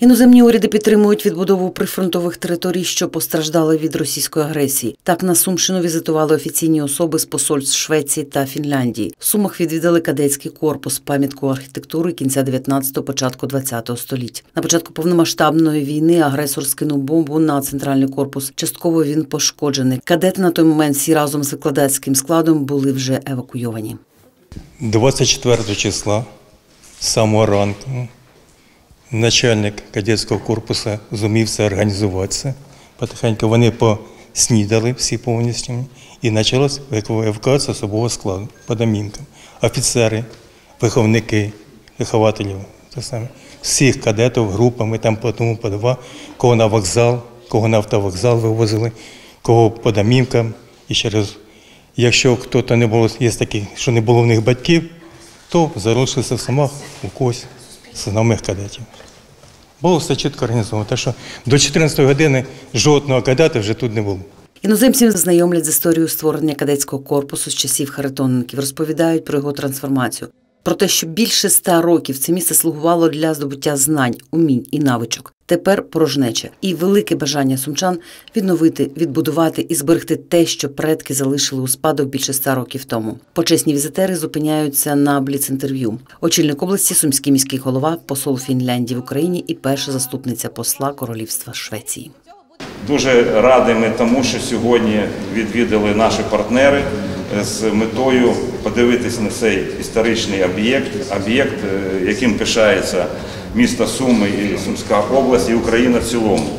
Іноземні уряди підтримують відбудову прифронтових територій, що постраждали від російської агресії. Так на Сумщину візитували офіційні особи з посольств Швеції та Фінляндії. В Сумах відвідали кадетський корпус, пам'ятку архітектури кінця 19-го, початку 20-го століть. На початку повномасштабної війни агресор скинув бомбу на центральний корпус. Частково він пошкоджений. Кадети на той момент всі разом з викладацьким складом були вже евакуйовані. 24 числа самого ранку начальник кадетського корпусу зумівся організуватися. Потихеньку вони поснідали всі повністю і почалась евакуація особового складу по домівкам. Офіцери, виховники, вихователів, те саме. всіх кадетів групами, там по одному, по два, кого на вокзал, кого на автовокзал вивозили, кого по домівкам. І ще раз, якщо хтось не було, є такі, що не було в них батьків, то залишилися в самах у когось знайомих кадетів. Було все чітко організовано. Так що до 14 години жодного кадета вже тут не було. Іноземців знайомлять з історією створення кадетського корпусу з часів Харитонників, розповідають про його трансформацію. Про те, що більше ста років це місце слугувало для здобуття знань, умінь і навичок. Тепер порожнеча і велике бажання сумчан відновити, відбудувати і зберегти те, що предки залишили у спадок більше ста років тому. Почесні візитери зупиняються на бліц-інтерв'ю. Очільник області, сумський міський голова, посол Фінляндії в Україні і перша заступниця посла Королівства Швеції. Дуже радий ми тому, що сьогодні відвідали наші партнери з метою подивитись на цей історичний об'єкт, об'єкт, е, яким пишається місто Суми і Сумська область, і Україна в цілому.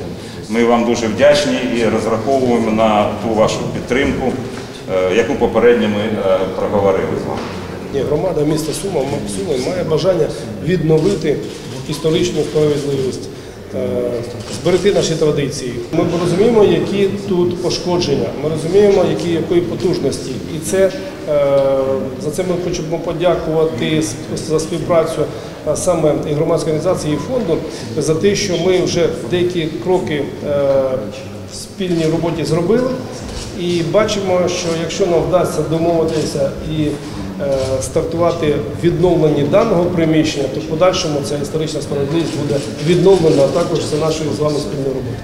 Ми вам дуже вдячні і розраховуємо на ту вашу підтримку, е, яку попередньо ми е, проговорили з вами. Ні, громада міста Сума, Суми має бажання відновити історичну справедливість, е, зберегти наші традиції. Ми розуміємо, які тут пошкодження, ми розуміємо, які якої потужності. І це е, за це ми хочемо подякувати за співпрацю саме і громадської організації і фонду за те, що ми вже деякі кроки е, в спільній роботі зробили. І бачимо, що якщо нам вдасться домовитися і стартувати в відновленні даного приміщення, то в подальшому ця історична справедливість буде відновлена, а також це нашою з вами спільною роботою.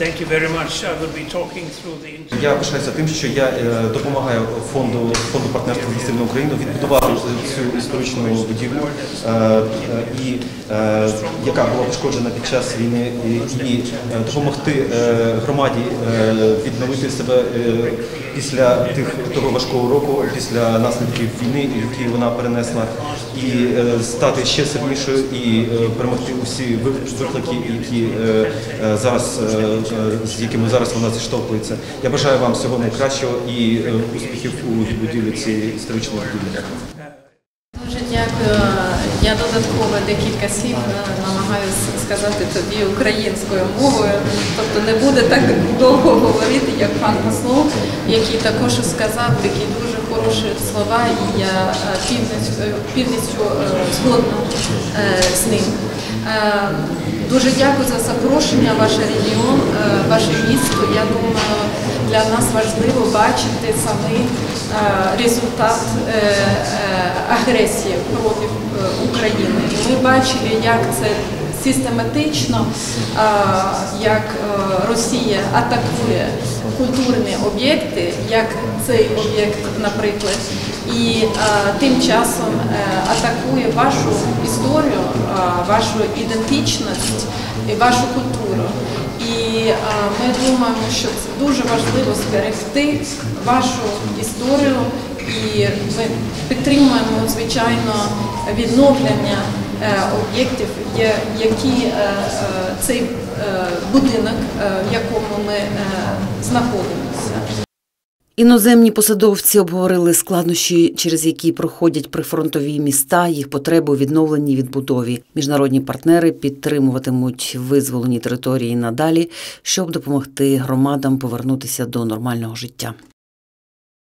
Thank you very much. I will be talking through the. Я пишаюся тим, що я е, допомагаю фонду фонду партнерства з сильною Україну відбудувати цю історичну будівлю, е, е, і е, яка була пошкоджена під час війни, і, е, допомогти е, громаді е, відновити себе е, після тих того важкого року, після наслідків війни, які вона перенесла, і е, стати ще сильнішою і е, перемогти усі виклики, які е, зараз. з якими зараз вона зіштовхується. Я бажаю вам всього найкращого і успіхів у будівлі цієї історичної будівлі. Дуже дякую. Я додатково декілька слів е, намагаюся сказати тобі українською мовою. Тобто не буде так довго говорити, як пан послов, який також сказав такі дуже хороші слова, і я півністю повністю е, згодна е, з ним. Дуже дякую за запрошення, ваш регіон, е, ваше місто. Я думаю, для нас важливо бачити саме е, результат е, агресії проти України. Ми бачили, як це систематично, е, як е, Росія атакує культурні об'єкти, як цей об'єкт, наприклад, і е, тим часом атакує вашу історію, вашу ідентичність і вашу культуру. І ми думаємо, що це дуже важливо зберегти вашу історію, і ми підтримуємо звичайно відновлення об'єктів, є- які е, е, цей е, будинок, е, в якому ми е, знаходимося. Іноземні посадовці обговорили складнощі, через які проходять прифронтові міста, їх потреби у відновленні відбудові. Міжнародні партнери підтримуватимуть визволені території надалі, щоб допомогти громадам повернутися до нормального життя.